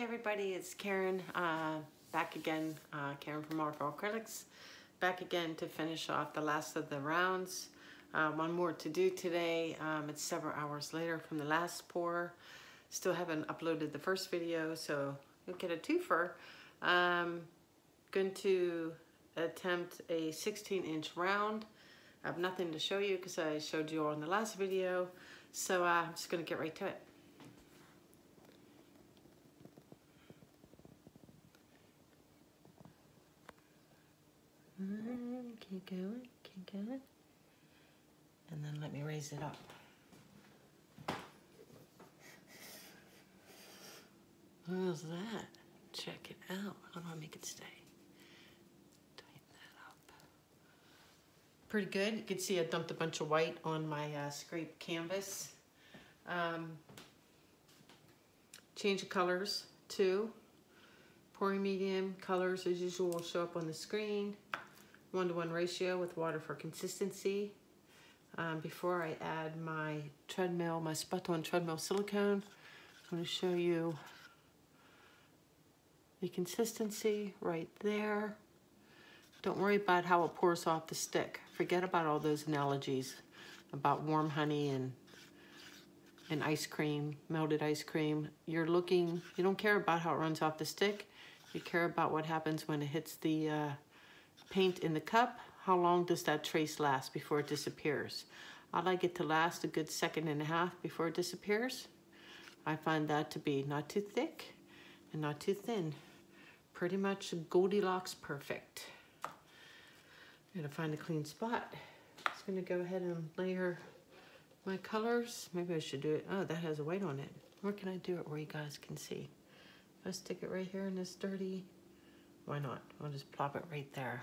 Hey everybody, it's Karen, uh, back again, uh, Karen from Waterfall Acrylics, back again to finish off the last of the rounds. Uh, one more to do today. Um, it's several hours later from the last pour. Still haven't uploaded the first video, so you'll get a twofer. Um, going to attempt a 16 inch round. I have nothing to show you because I showed you all in the last video, so uh, I'm just gonna get right to it. Keep going, keep going. And then let me raise it up. How's that? Check it out. How do I make it stay? Tighten that up. Pretty good. You can see I dumped a bunch of white on my uh, scrape canvas. Um, change of colors too. Pouring medium colors as usual will show up on the screen one-to-one -one ratio with water for consistency. Um, before I add my treadmill, my Spot On treadmill silicone, I'm going to show you the consistency right there. Don't worry about how it pours off the stick. Forget about all those analogies about warm honey and and ice cream, melted ice cream. You're looking, you don't care about how it runs off the stick. You care about what happens when it hits the uh, paint in the cup, how long does that trace last before it disappears? I like it to last a good second and a half before it disappears. I find that to be not too thick and not too thin. Pretty much Goldilocks perfect. I'm gonna find a clean spot. I'm just gonna go ahead and layer my colors. Maybe I should do it. Oh, that has a white on it. Where can I do it where you guys can see? If I stick it right here in this dirty, why not? I'll just plop it right there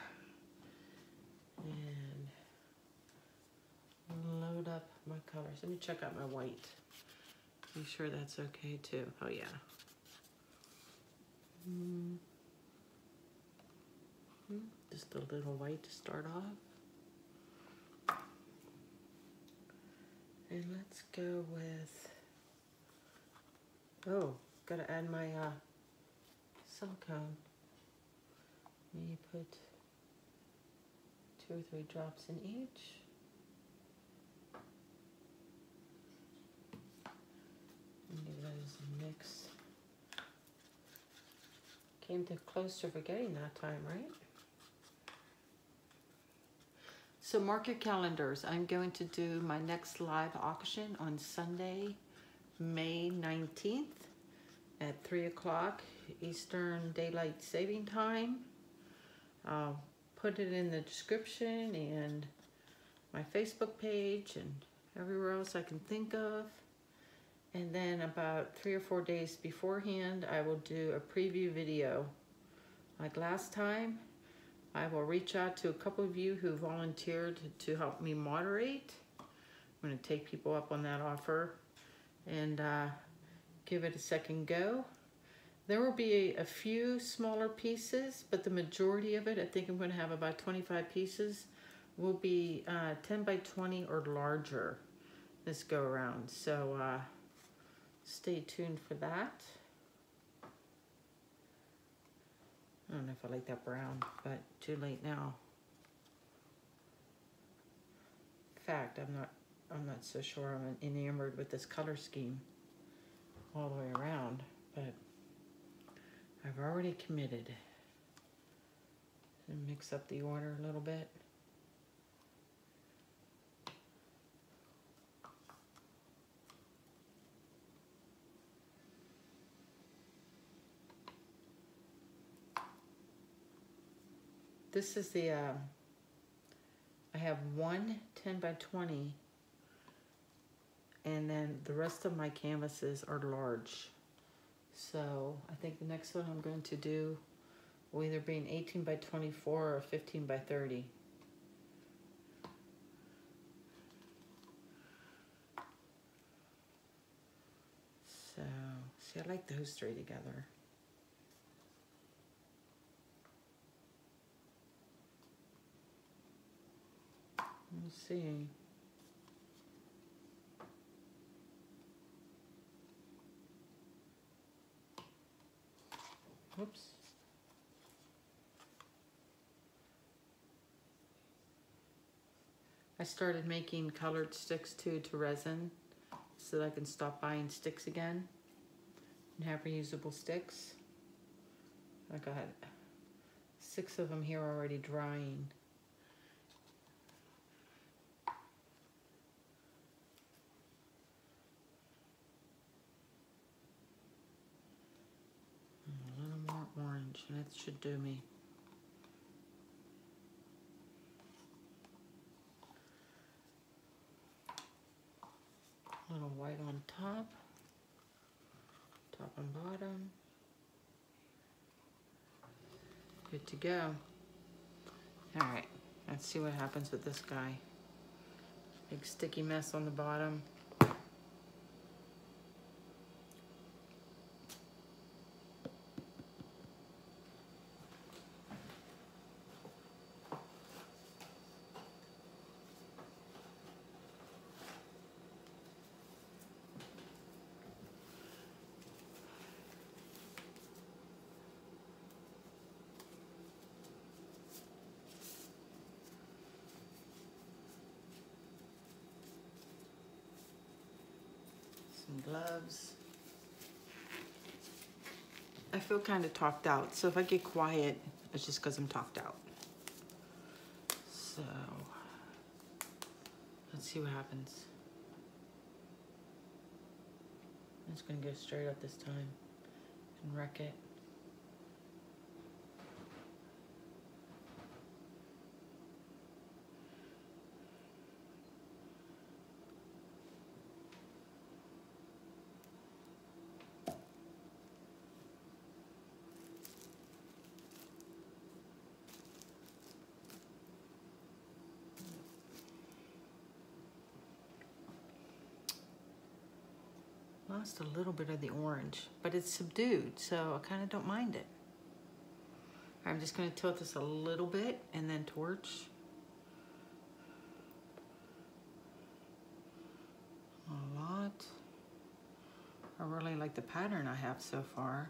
and load up my colors. Let me check out my white. Make sure that's okay too. Oh yeah. Mm. Just a little white to start off. And let's go with, oh, gotta add my uh, silicone. Maybe put two or three drops in each. And give those a mix. Came too close to forgetting that time, right? So mark your calendars. I'm going to do my next live auction on Sunday, May 19th at 3 o'clock Eastern Daylight Saving Time. Uh, put it in the description and my Facebook page and everywhere else I can think of. And then about three or four days beforehand, I will do a preview video. Like last time, I will reach out to a couple of you who volunteered to help me moderate. I'm gonna take people up on that offer and uh, give it a second go. There will be a, few smaller pieces, but the majority of it, I think I'm going to have about 25 pieces, will be uh, 10 by 20 or larger this go around. So uh, stay tuned for that. I don't know if I like that brown, but too late now. In fact, I'm not I'm not so sure I'm enamored with this color scheme all the way around, but I've already committed. And mix up the order a little bit. This is the, uh, I have one 10 by 20 and then the rest of my canvases are large. So I think the next one I'm going to do will either be an 18 by 24 or 15 by 30. So, see, I like those three together. Let's see. Whoops. I started making colored sticks too to resin so that I can stop buying sticks again and have reusable sticks. I got six of them here already drying. A little more orange and that should do me. A little white on top, top and bottom. Good to go. All right, let's see what happens with this guy. Big sticky mess on the bottom. some gloves. I feel kind of talked out, so if I get quiet, it's just because I'm talked out. So, let's see what happens. I'm just gonna go straight up this time and wreck it. Lost a little bit of the orange, but it's subdued, so I kind of don't mind it. I'm just going to tilt this a little bit and then torch. A lot. I really like the pattern I have so far.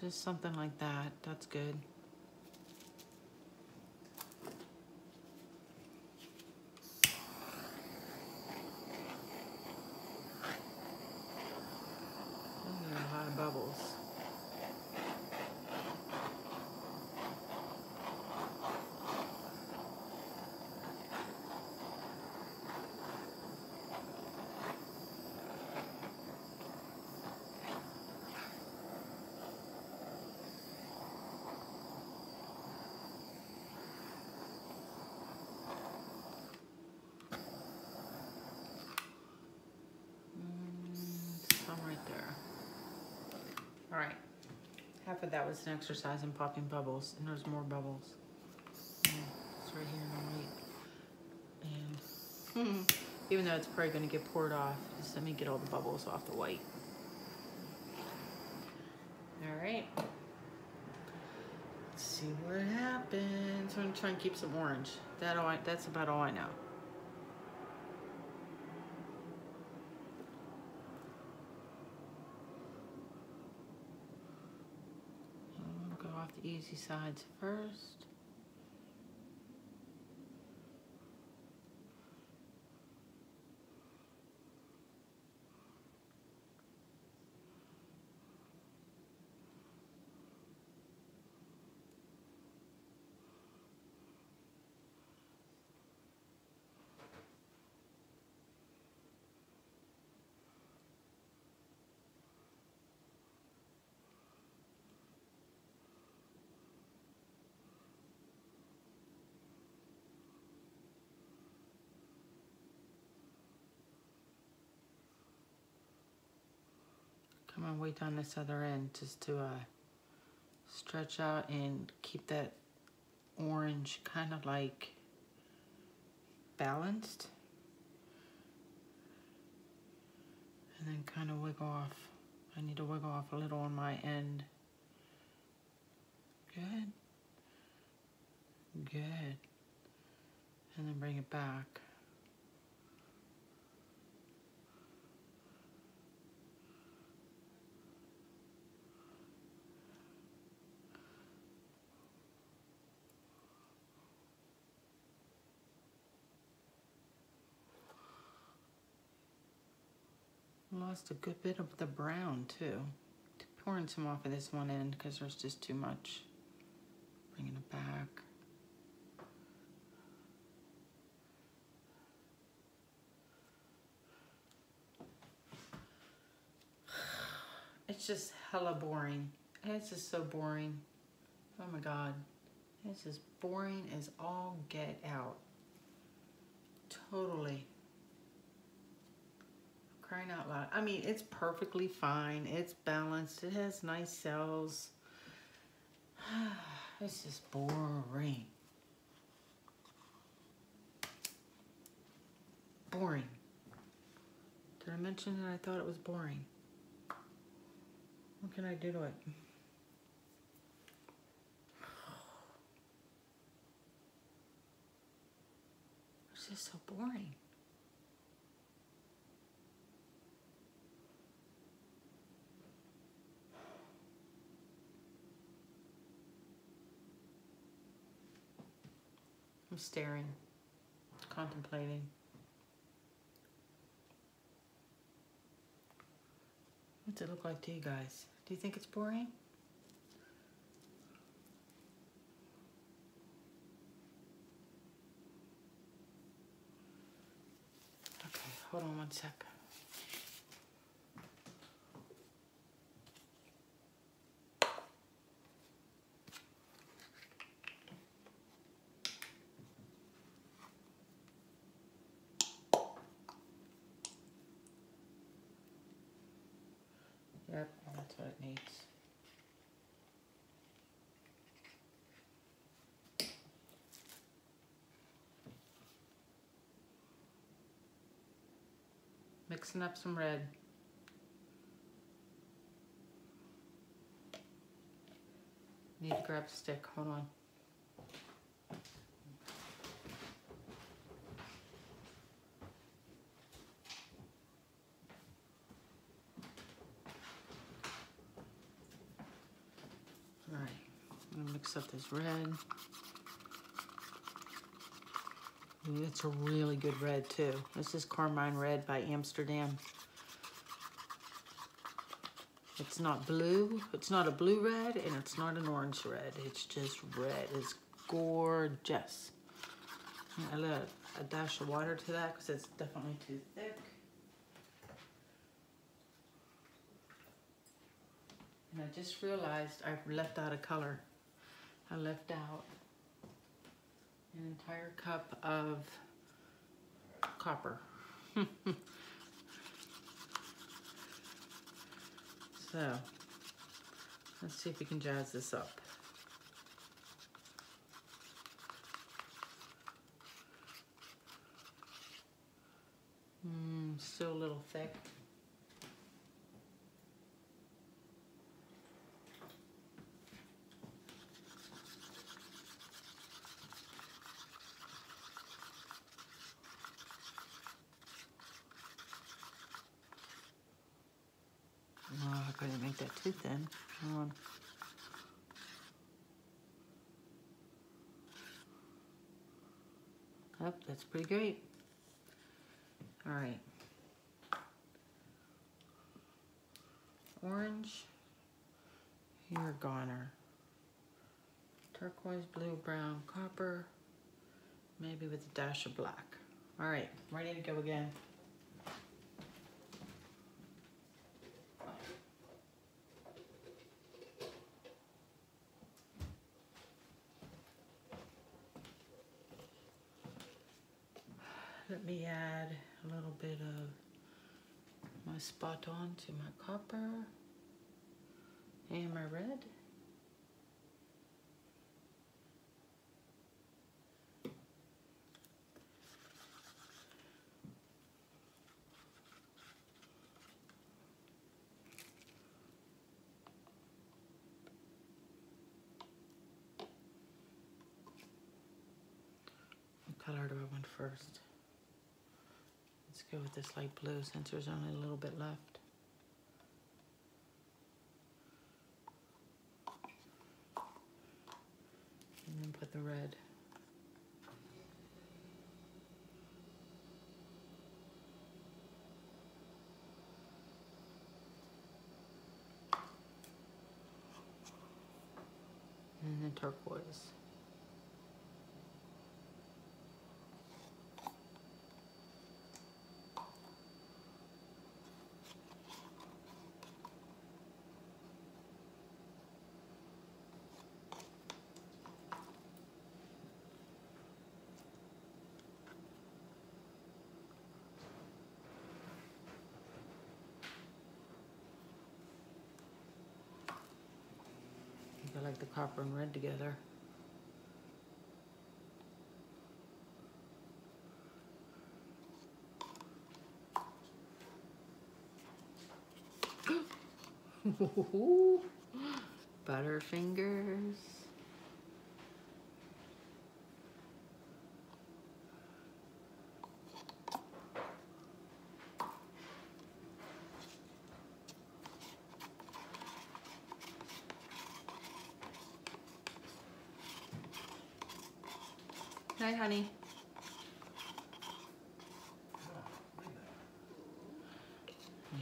Just something like that, that's good. bubbles. All right. Half of that was an exercise in popping bubbles, and there's more bubbles. Yeah, it's right here on the right. And hmm. even though it's probably going to get poured off, just let me get all the bubbles off the white. All right. Let's see what happens. I'm going to try and keep some orange. That all I, that's about all I know. the easy sides first. On, wait on this other end just to uh, stretch out and keep that orange kind of like balanced. And then kind of wiggle off. I need to wiggle off a little on my end. Good. Good. And then bring it back. Lost a good bit of the brown too. Pouring some off of this one end because there's just too much. Bringing it back. It's just hella boring. It's just so boring. Oh my god. It's as boring as all get out. Totally. Crying out loud. I mean, it's perfectly fine. It's balanced. It has nice cells. it's just boring. Boring. Did I mention that I thought it was boring? What can I do to it? It's just so boring. I'm staring, contemplating. What's it look like to you guys? Do you think it's boring? Okay, hold on one sec. Yep, that's what it needs. Mixing up some red. Need to grab a stick, hold on. Alright, I'm gonna mix up this red. It's a really good red too. This is Carmine Red by Amsterdam. It's not blue, it's not a blue red, and it's not an orange red. It's just red. It's gorgeous. I let a dash of water to that because it's definitely too thick. And I just realized I've left out a color. I left out an entire cup of copper. so, let's see if we can jazz this up. Mm, still a little thick. Oh, I couldn't make that too thin. Hold on. Yep, that's pretty great. All right. Orange, here goner. Turquoise, blue, brown, copper, maybe with a dash of black. All right, ready to go again. Let me add a little bit of my spot on to my copper and my red. What color do I want first? go with this light blue since there's only a little bit left. And then put the red. And then turquoise. Like the copper and red together. Butterfingers. Night, honey. And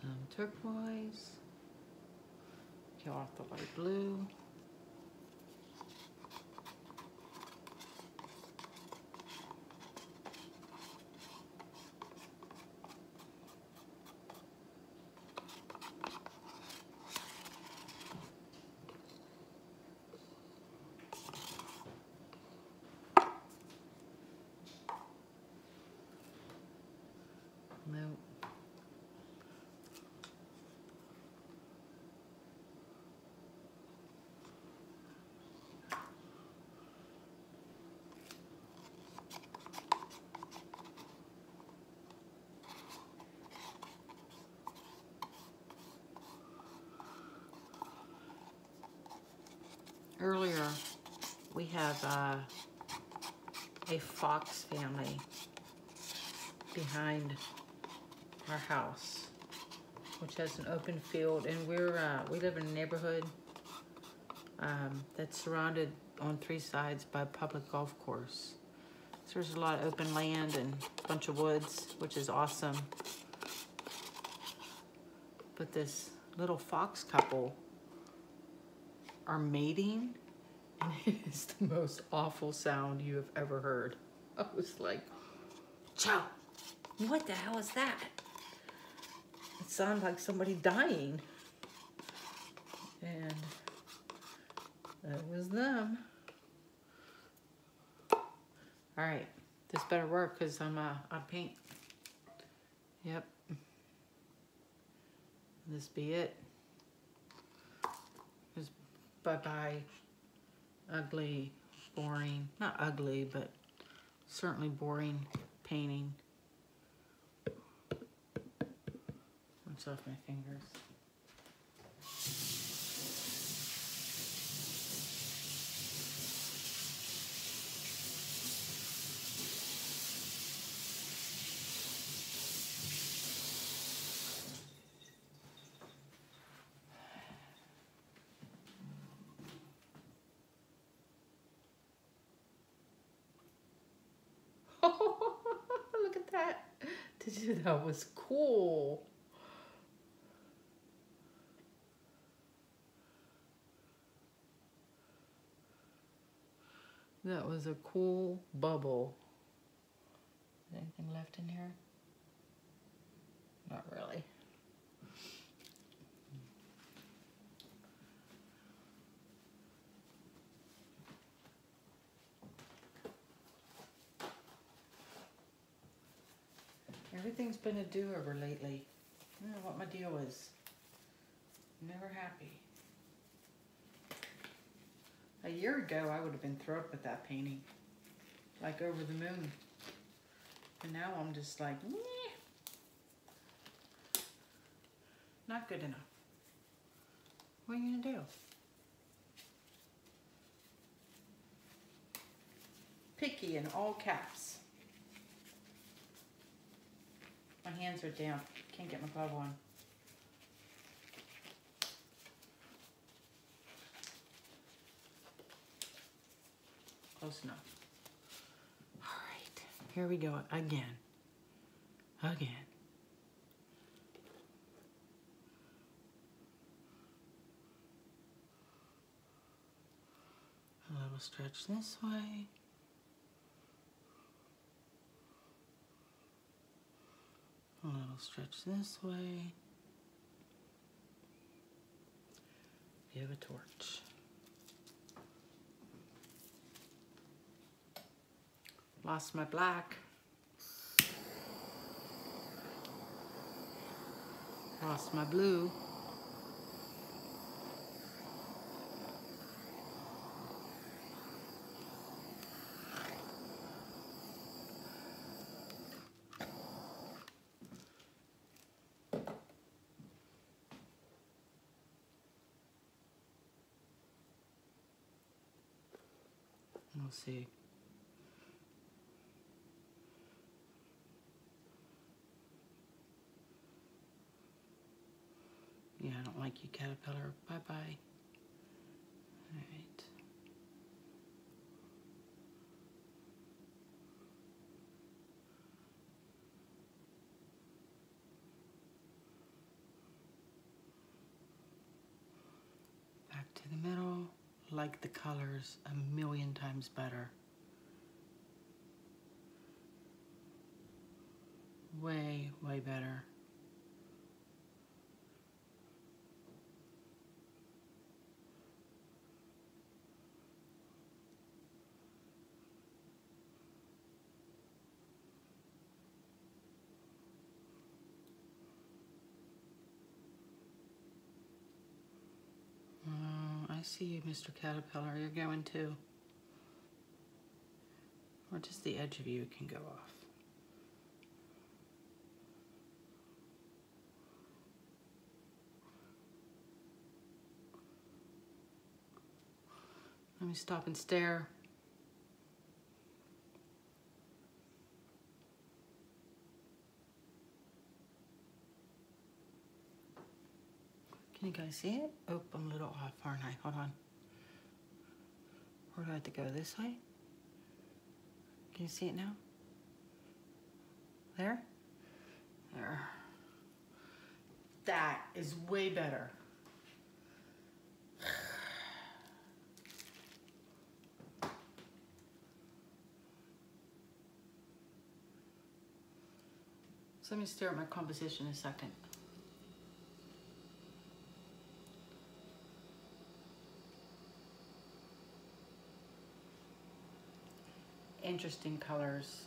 some turquoise. Kill off the light blue. Nope. Earlier, we have uh, a fox family behind our house, which has an open field, and we're uh, we live in a neighborhood um, that's surrounded on three sides by a public golf course. So there's a lot of open land and a bunch of woods, which is awesome. But this little fox couple are mating, and it is the most awful sound you have ever heard. I was like, Chow, what the hell is that? It sounded like somebody dying. And that was them. All right, this better work because I'm uh, on paint. Yep. This be it. Bye-bye ugly, boring, not ugly, but certainly boring painting. Rinse off my fingers. Look at that. That was cool. That was a cool bubble. Anything left in here? Not really. Everything's been a do-over lately. I don't know what my deal is. Never happy. A year ago, I would have been thrilled with that painting. Like over the moon. And now I'm just like, Meh. Not good enough. What are you gonna do? Picky in all caps. My hands are damp. Can't get my glove on. Close enough. All right. Here we go again. Again. A little stretch this way. Stretch this way. You have a torch. Lost my black. Lost my blue. We'll see. Yeah, I don't like you, caterpillar. Bye-bye. All right. Back to the middle. Like the colors a million times better. Way, way better. Oh, I see you, Mr. Caterpillar. You're going too. Or just the edge of you can go off. Let me stop and stare. You guys see it? Oh, I'm a little uh, off, aren't I? Hold on. Where do I have to go? This way? Can you see it now? There? There. That is way better. So let me stare at my composition a second. Interesting colors.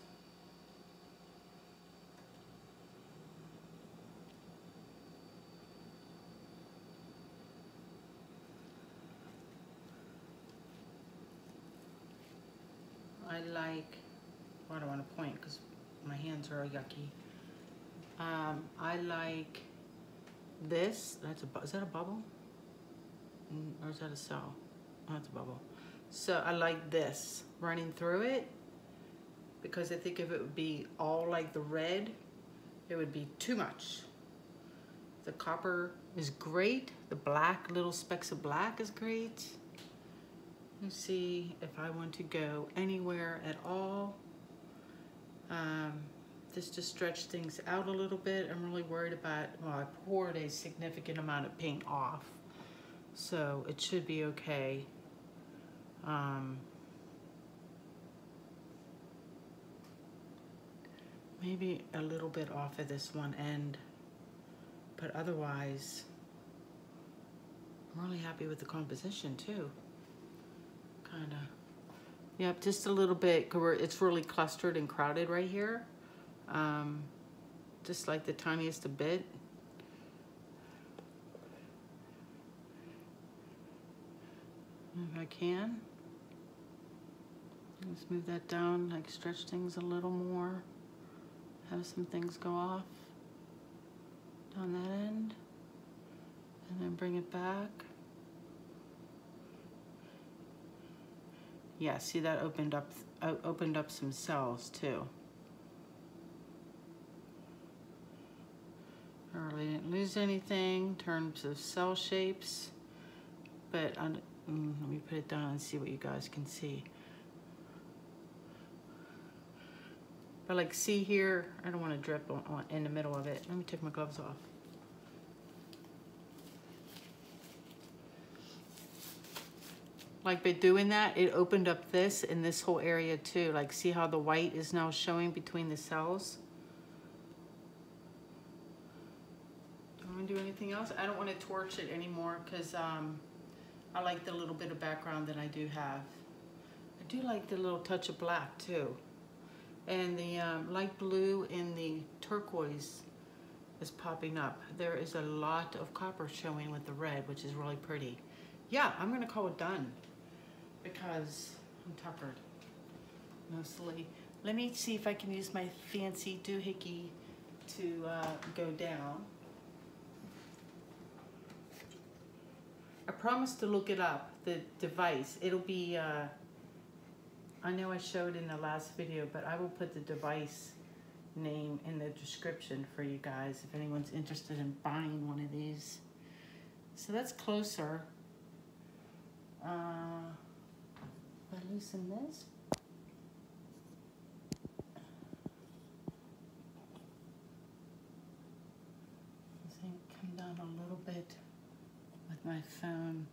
I like, well, I don't want to point because my hands are yucky. Um, I like this. That's a, is that a bubble? Or is that a cell? Oh, that's a bubble. So I like this running through it because I think if it would be all like the red, it would be too much. The copper is great. The black, little specks of black is great. Let's see if I want to go anywhere at all. Um, just to stretch things out a little bit. I'm really worried about, well, I poured a significant amount of paint off, so it should be okay. Um, maybe a little bit off of this one end, but otherwise, I'm really happy with the composition too. Kind of. Yep, just a little bit, it's really clustered and crowded right here. Um, just like the tiniest a bit. If I can. Let's move that down, like stretch things a little more. Have some things go off down that end. And then bring it back. Yeah, see that opened up, opened up some cells too. I really didn't lose anything in terms of cell shapes, but on, mm, let me put it down and see what you guys can see. But like see here, I don't want to drip on, on, in the middle of it. Let me take my gloves off. Like by doing that, it opened up this and this whole area too. Like see how the white is now showing between the cells? I to do anything else? I don't want to torch it anymore because um, I like the little bit of background that I do have. I do like the little touch of black too. And the um, light blue and the turquoise is popping up. There is a lot of copper showing with the red, which is really pretty. Yeah, I'm gonna call it done because I'm tuckered mostly. Let me see if I can use my fancy doohickey to uh, go down. I promised to look it up, the device. It'll be, uh, I know I showed in the last video, but I will put the device name in the description for you guys if anyone's interested in buying one of these. So that's closer. Uh, I loosen this. I think come down a little bit with my phone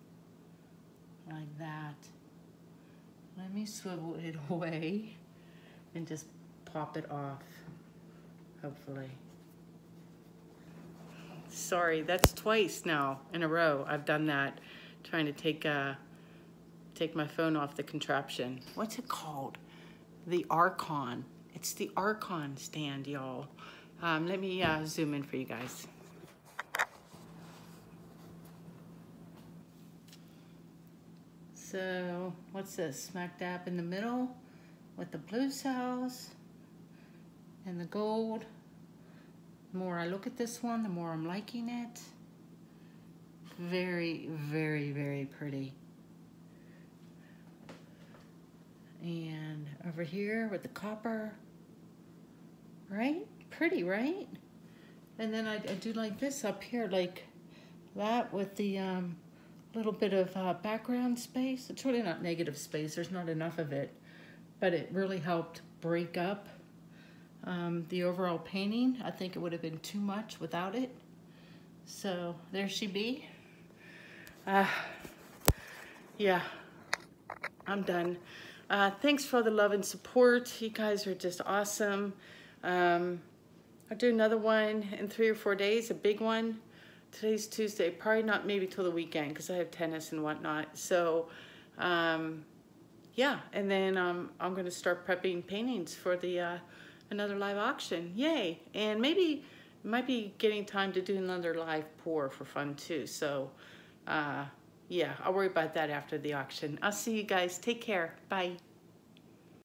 like that. Let me swivel it away and just pop it off, hopefully. Sorry, that's twice now in a row I've done that, trying to take uh, take my phone off the contraption. What's it called? The Arkon. It's the Arkon stand, y'all. Um, let me uh, zoom in for you guys. So what's this? Smack dab in the middle with the blue cells and the gold. The more I look at this one, the more I'm liking it. Very, very, very pretty. And over here with the copper, right? Pretty, right? And then I, I do like this up here, like that with the um, little bit of uh, background space. It's really not negative space, there's not enough of it, but it really helped break up um, the overall painting. I think it would have been too much without it. So there she be. Uh, yeah, I'm done. Uh, thanks for the love and support. You guys are just awesome. Um, I'll do another one in three or four days, a big one. Today's Tuesday, probably not maybe till the weekend because I have tennis and whatnot. So, um, yeah, and then um, I'm going to start prepping paintings for the uh, another live auction. Yay! And maybe might be getting time to do another live pour for fun too. So, uh, yeah, I'll worry about that after the auction. I'll see you guys. Take care. Bye.